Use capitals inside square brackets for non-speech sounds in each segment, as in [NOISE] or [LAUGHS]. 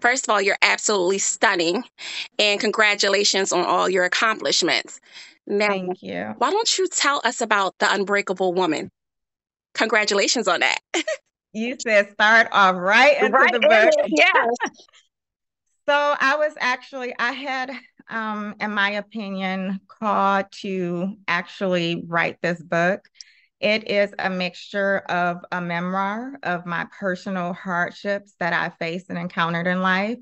First of all, you're absolutely stunning, and congratulations on all your accomplishments. Now, Thank you. Why don't you tell us about the Unbreakable Woman? Congratulations on that. [LAUGHS] you said start off right into right the book. yes. [LAUGHS] so I was actually I had um in my opinion called to actually write this book. It is a mixture of a memoir of my personal hardships that I faced and encountered in life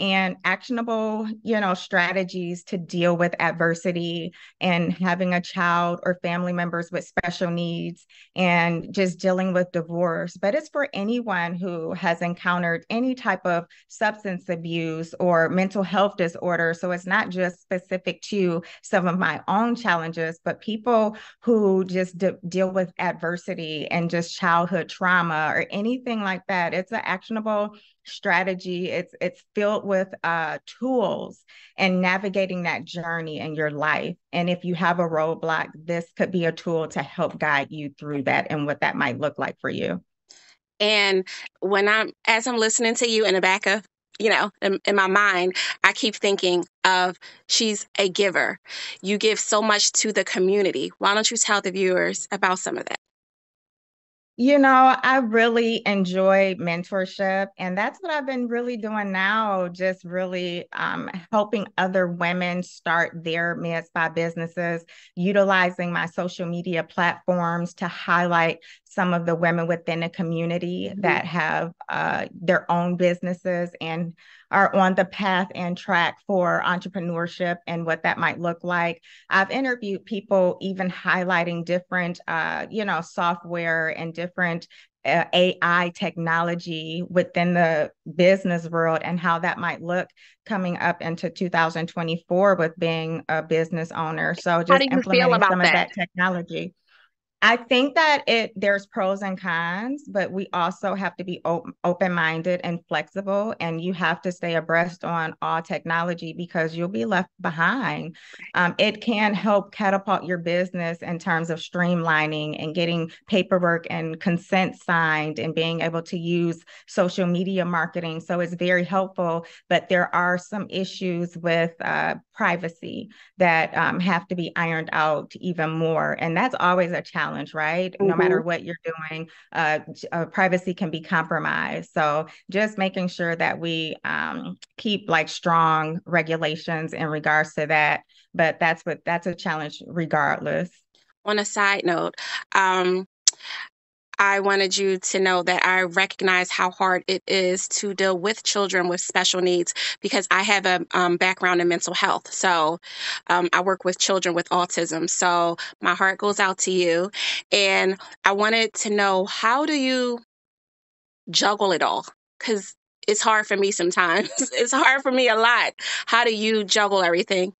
and actionable, you know, strategies to deal with adversity and having a child or family members with special needs and just dealing with divorce. But it's for anyone who has encountered any type of substance abuse or mental health disorder. So it's not just specific to some of my own challenges, but people who just de- deal with adversity and just childhood trauma or anything like that. It's an actionable strategy. It's it's filled with uh, tools and navigating that journey in your life. And if you have a roadblock this could be a tool to help guide you through that and what that might look like for you. And when i'm as i'm listening to you in the back of you know in, in my mind i keep thinking of she's a giver. You give so much to the community. Why don't you tell the viewers about some of that you know, I really enjoy mentorship, and that's what I've been really doing now, just really um, helping other women start their Med Spa businesses, utilizing my social media platforms to highlight some of the women within the community mm-hmm. that have uh, their own businesses and are on the path and track for entrepreneurship and what that might look like. I've interviewed people even highlighting different, uh, you know, software and different uh, AI technology within the business world and how that might look coming up into 2024 with being a business owner. So just implementing some that? of that technology. I think that it there's pros and cons, but we also have to be op- open-minded and flexible and you have to stay abreast on all technology because you'll be left behind. Um, it can help catapult your business in terms of streamlining and getting paperwork and consent signed and being able to use social media marketing. So it's very helpful, but there are some issues with uh, privacy that um, have to be ironed out even more. And that's always a challenge challenge, right? Mm-hmm. No matter mm-hmm. what you're doing, uh, uh, privacy can be compromised. So just making sure that we um, keep like strong regulations in regards to that. But that's what that's a challenge regardless. On a side note, um, I wanted you to know that I recognize how hard it is to deal with children with special needs because I have a um, background in mental health. So um, I work with children with autism. So my heart goes out to you. And I wanted to know how do you juggle it all? Because it's hard for me sometimes. [LAUGHS] it's hard for me a lot. How do you juggle everything?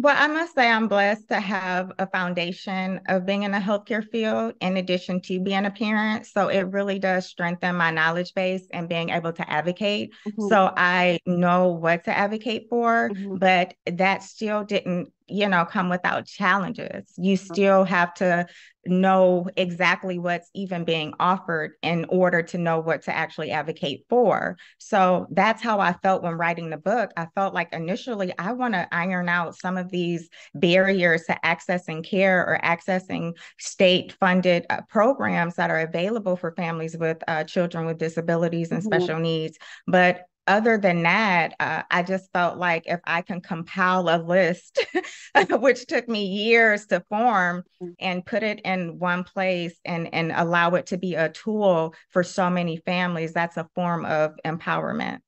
Well, I must say I'm blessed to have a foundation of being in the healthcare field in addition to being a parent. So it really does strengthen my knowledge base and being able to advocate. Mm-hmm. So I know what to advocate for, mm-hmm. but that still didn't you know come without challenges you mm-hmm. still have to know exactly what's even being offered in order to know what to actually advocate for so that's how i felt when writing the book i felt like initially i want to iron out some of these barriers to accessing care or accessing state funded uh, programs that are available for families with uh, children with disabilities and mm-hmm. special needs but other than that, uh, I just felt like if I can compile a list, [LAUGHS] which took me years to form, mm. and put it in one place and and allow it to be a tool for so many families, that's a form of empowerment.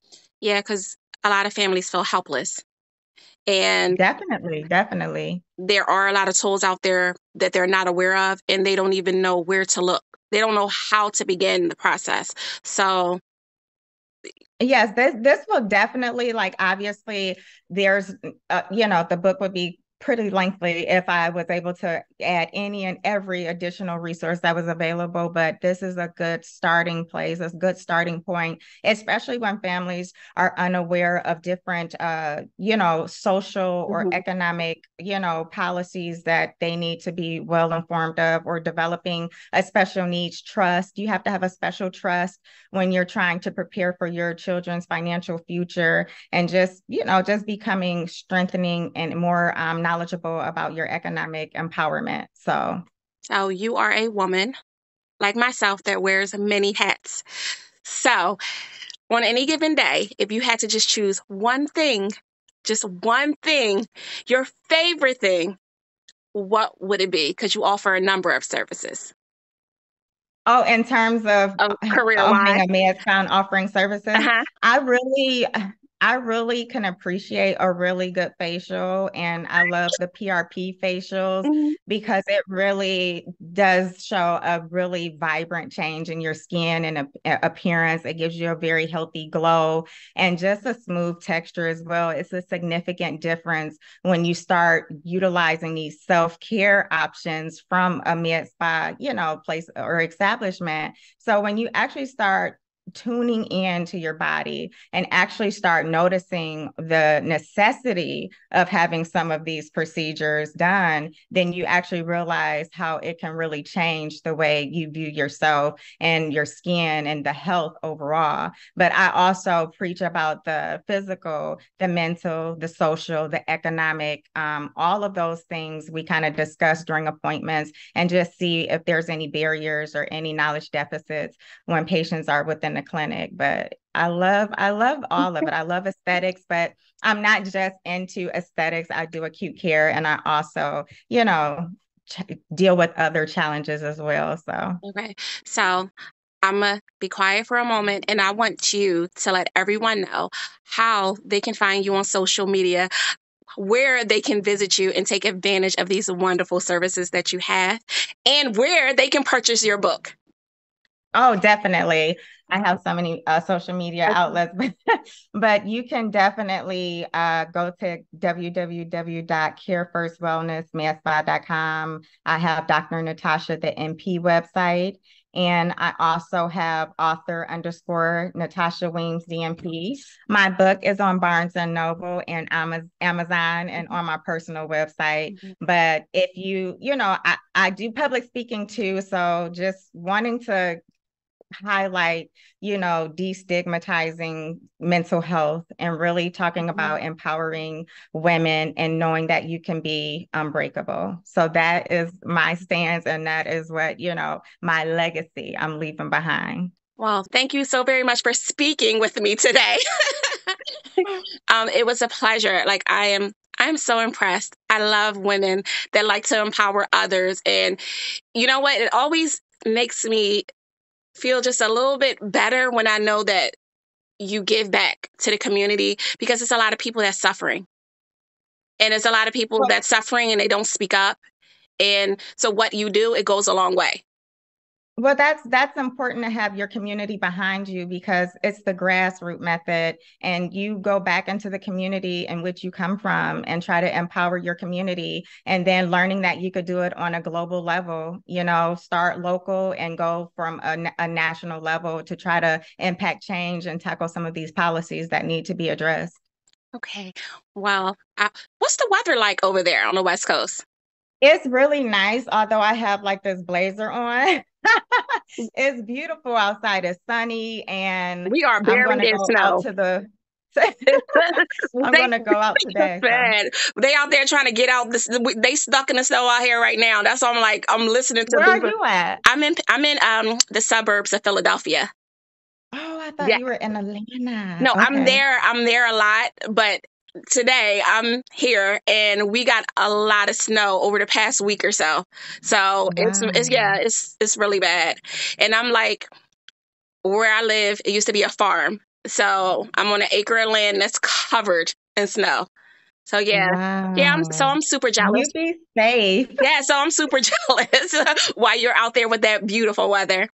Yeah, because a lot of families feel helpless. And definitely, definitely. There are a lot of tools out there that they're not aware of, and they don't even know where to look. They don't know how to begin the process. So Yes, this this will definitely like obviously there's uh, you know the book would be pretty lengthy if I was able to add any and every additional resource that was available. But this is a good starting place, a good starting point, especially when families are unaware of different, uh, you know, social or mm-hmm. economic, you know, policies that they need to be well informed of, or developing a special needs trust. You have to have a special trust when you're trying to prepare for your children's financial future, and just, you know, just becoming strengthening and more um, knowledgeable about your economic empowerment. So, so you are a woman like myself that wears many hats. So, on any given day, if you had to just choose one thing, just one thing, your favorite thing, what would it be? Because you offer a number of services. Oh, in terms of, of career owning a Med Sound offering services, uh-huh. I really I really can appreciate a really good facial and I love the PRP facials mm-hmm. because it really does show a really vibrant change in your skin and a- appearance. It gives you a very healthy glow and just a smooth texture as well. It's a significant difference when you start utilizing these self-care options from a med spa, you know, place or establishment. So when you actually start tuning in to your body and actually start noticing the necessity of having some of these procedures done, then you actually realize how it can really change the way you view yourself and your skin and the health overall. But I also preach about the physical, the mental, the social, the economic, um, all of those things we kind of discuss during appointments and just see if there's any barriers or any knowledge deficits when patients are within the clinic, but I love I love all of it. I love aesthetics, but I'm not just into aesthetics. I do acute care and I also, you know, ch- deal with other challenges as well. So Okay. So I'm going to be quiet for a moment and I want you to let everyone know how they can find you on social media, where they can visit you and take advantage of these wonderful services that you have, and where they can purchase your book. Oh, definitely. I have so many uh, social media outlets, [LAUGHS] but, but you can definitely uh, go to www.carefirstwellnessmedspa.com. I have Dr. Natasha, the NP website. And I also have author underscore Natasha Weems DNP. My book is on Barnes and Noble and Amazon and on my personal website. Mm-hmm. But if you, you know, I, I do public speaking too. So just wanting to highlight, you know, destigmatizing mental health and really talking mm-hmm. about empowering women and knowing that you can be unbreakable. So that is my stance and that is what, you know, my legacy I'm leaving behind. Well, thank you so very much for speaking with me today. [LAUGHS] um, it was a pleasure. Like I am I'm so impressed. I love women that like to empower others. And you know what? It always makes me feel just a little bit better when I know that you give back to the community because it's a lot of people that's suffering. And it's a lot of people well, that's suffering and they don't speak up. And so what you do, it goes a long way. Well, that's that's important to have your community behind you because it's the grassroots method, and you go back into the community in which you come from and try to empower your community, and then learning that you could do it on a global level. You know, start local and go from a, a national level to try to impact change and tackle some of these policies that need to be addressed. Okay. Well, uh, what's the weather like over there on the West Coast? It's really nice, although I have like this blazer on. [LAUGHS] [LAUGHS] it's beautiful outside. It's sunny, and we are buried in snow. to the [LAUGHS] [LAUGHS] I'm gonna go out today. Bad. So. They out there trying to get out. This, they stuck in the snow out here right now. That's why I'm like, I'm listening to. Where people. are you at? I'm in. I'm in um the suburbs of Philadelphia. Oh, I thought yeah. you were in Atlanta. No, okay. I'm there. I'm there a lot, but today I'm here and we got a lot of snow over the past week or so. So wow. it's, it's yeah, it's it's really bad. And I'm like where I live, it used to be a farm. So I'm on an acre of land that's covered in snow. So yeah, wow. yeah. I'm so I'm super jealous. You be safe. Yeah, so I'm super [LAUGHS] jealous [LAUGHS] while you're out there with that beautiful weather.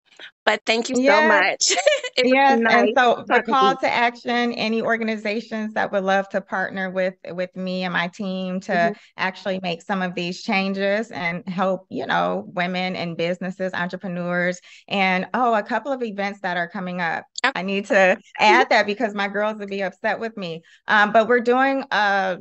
But thank you so yes. much. [LAUGHS] yes, nice and so the call to action, any organizations that would love to partner with with me and my team to mm-hmm. actually make some of these changes and help, you know, women and businesses, entrepreneurs, and oh, a couple of events that are coming up. Okay. I need to add that because my girls would be upset with me. Um, but we're doing a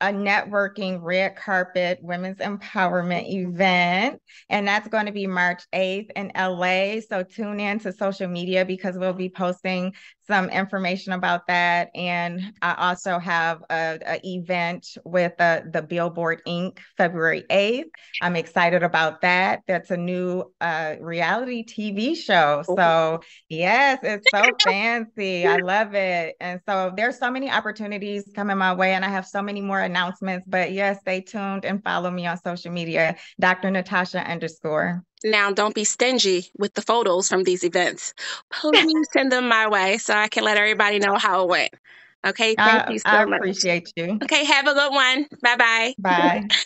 a networking red carpet women's empowerment event. And that's going to be March 8th in LA. So tune in to social media because we'll be posting some information about that. And I also have a, a event with uh, the Billboard Inc. February 8th. I'm excited about that. That's a new uh, reality TV show. So yes, it's so fancy. I love it. And so there's so many opportunities coming my way and I have so many more announcements, but yes, stay tuned and follow me on social media, Dr. Natasha underscore. Now, don't be stingy with the photos from these events. Please [LAUGHS] send them my way so I can let everybody know how it went. Okay, thank uh, you so I much. appreciate you. Okay, have a good one. Bye-bye. Bye. [LAUGHS]